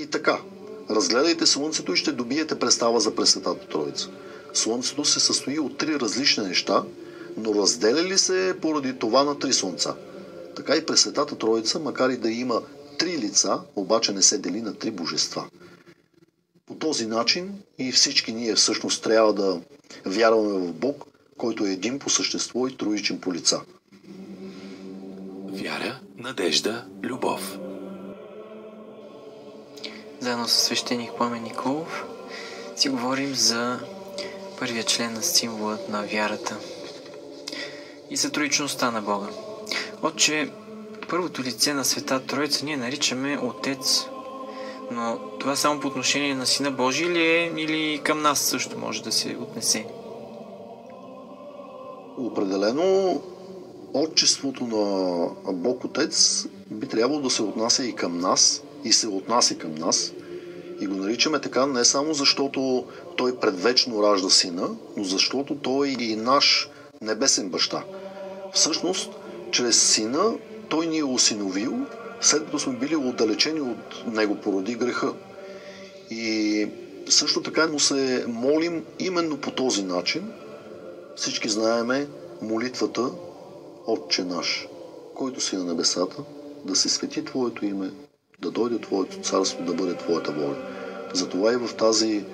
И така, разгледайте Слънцето и ще добиете представа за Пресветата Троица. Слънцето се състои от три различни неща, но разделя ли се поради това на три слънца? Така и Пресветата Троица, макар и да има три лица, обаче не се дели на три божества. По този начин и всички ние всъщност трябва да вярваме в Бог, който е един по същество и троичен по лица. Вяра, надежда, любов. Заедно с свещеник Пламен Николов си говорим за първия член на символът на вярата и за троичността на Бога. Отче, първото лице на Света Троица ние наричаме Отец, но това само по отношение на Сина Божий ли е или към нас също може да се отнесе? Определено отчеството на Бог Отец би трябвало да се отнася и към нас и се отнася към нас. И го наричаме така не само защото той предвечно ражда сина, но защото той е и наш небесен баща. Всъщност, чрез сина той ни е осиновил, след като сме били отдалечени от него поради греха. И също така му се молим именно по този начин. Всички знаеме молитвата Отче наш, който си на небесата, да се свети Твоето име, да дойде Твоето царство, да бъде Твоята воля. Затова и в тази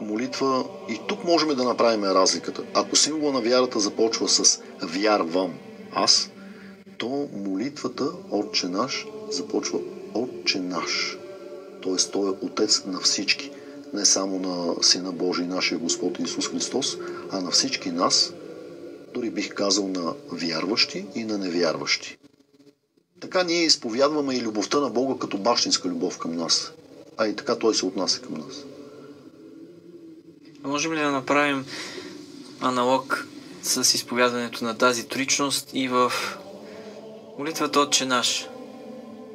молитва и тук можем да направим разликата. Ако символа на вярата започва с вярвам аз, то молитвата Отче наш започва Отче наш. Тоест той е Отец на всички. Не само на Сина Божий, нашия Господ Исус Христос, а на всички нас, дори бих казал на вярващи и на невярващи. Така ние изповядваме и любовта на Бога като бащинска любов към нас. А и така Той се отнася към нас. Можем ли да направим аналог с изповядването на тази тричност и в молитвата Отче наш?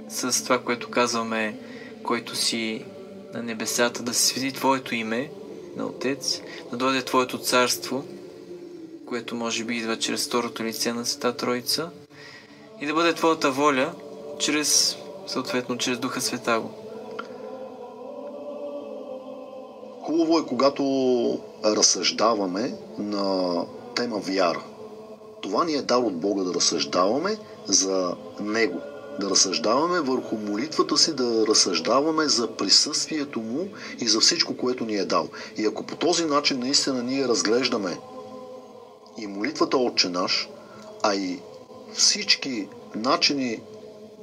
С това, което казваме, който си на небесата, да се свети Твоето име на Отец, да дойде Твоето царство, което може би идва чрез второто лице на Света Троица, и да бъде Твоята воля, чрез, съответно, чрез Духа Святаго. Хубаво е, когато разсъждаваме на тема вяра. Това ни е дар от Бога да разсъждаваме за Него. Да разсъждаваме върху молитвата си, да разсъждаваме за присъствието Му и за всичко, което ни е дал. И ако по този начин наистина ние разглеждаме и молитвата Отче наш, а и всички начини,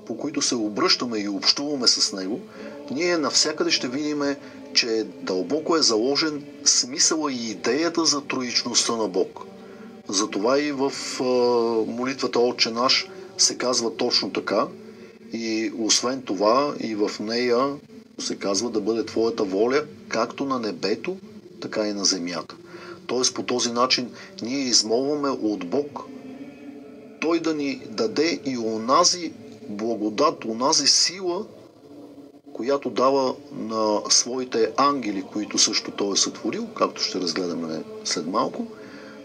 по които се обръщаме и общуваме с Него, ние навсякъде ще видим, че дълбоко е заложен смисъла и идеята за троичността на Бог. Затова и в молитвата Отче наш се казва точно така. И освен това и в нея се казва да бъде Твоята воля, както на небето, така и на земята. Тоест по този начин ние измолваме от Бог Той да ни даде и онази благодат, онази сила, която дава на своите ангели, които също Той е сътворил, както ще разгледаме след малко,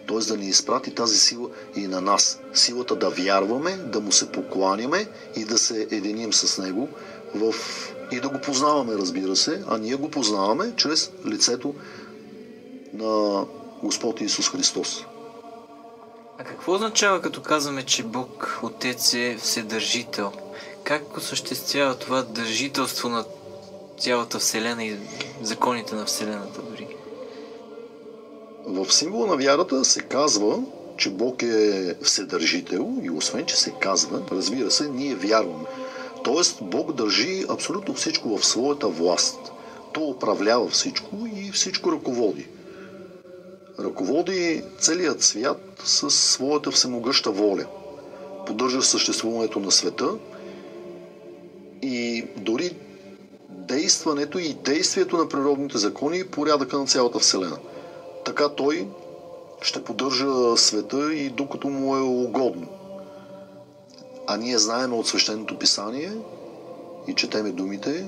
т.е. да ни изпрати тази сила и на нас. Силата да вярваме, да му се покланяме и да се единим с него в... и да го познаваме, разбира се, а ние го познаваме чрез лицето на Господ Исус Христос. А какво означава, като казваме, че Бог Отец е Вседържител? Как осъществява това държителство на цялата Вселена и законите на Вселената дори? В символа на вярата се казва, че Бог е Вседържител и освен, че се казва, разбира се, ние вярваме. Тоест, Бог държи абсолютно всичко в своята власт. Той управлява всичко и всичко ръководи ръководи целият свят със своята всемогъща воля. Поддържа съществуването на света и дори действането и действието на природните закони и порядъка на цялата Вселена. Така той ще поддържа света и докато му е угодно. А ние знаем от свещеното писание и четеме думите,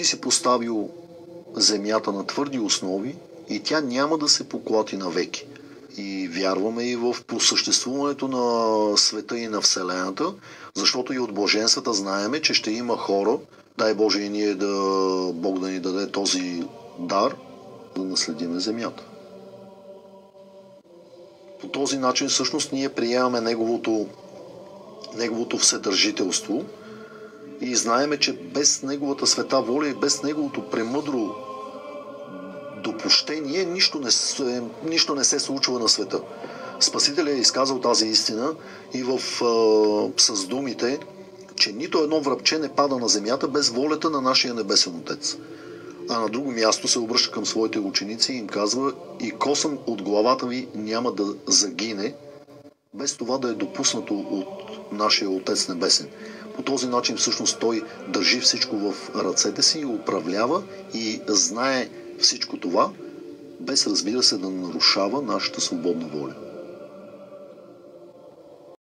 ти си поставил земята на твърди основи и тя няма да се поклати навеки. и вярваме и в просъществуването на света и на Вселената, защото и от блаженствата знаеме, че ще има хора, дай Боже и ние да Бог да ни даде този дар, да наследиме земята. По този начин всъщност ние приемаме неговото, неговото вседържителство и знаеме, че без неговата света воля и без неговото премъдро допущение нищо не, се, нищо не се случва на света. Спасителя е изказал тази истина и в, а, с думите, че нито едно връбче не пада на земята без волята на нашия небесен Отец. А на друго място се обръща към своите ученици и им казва и косъм от главата ви няма да загине, без това да е допуснато от нашия Отец Небесен. По този начин всъщност той държи всичко в ръцете си, управлява и знае всичко това, без разбира се да нарушава нашата свободна воля.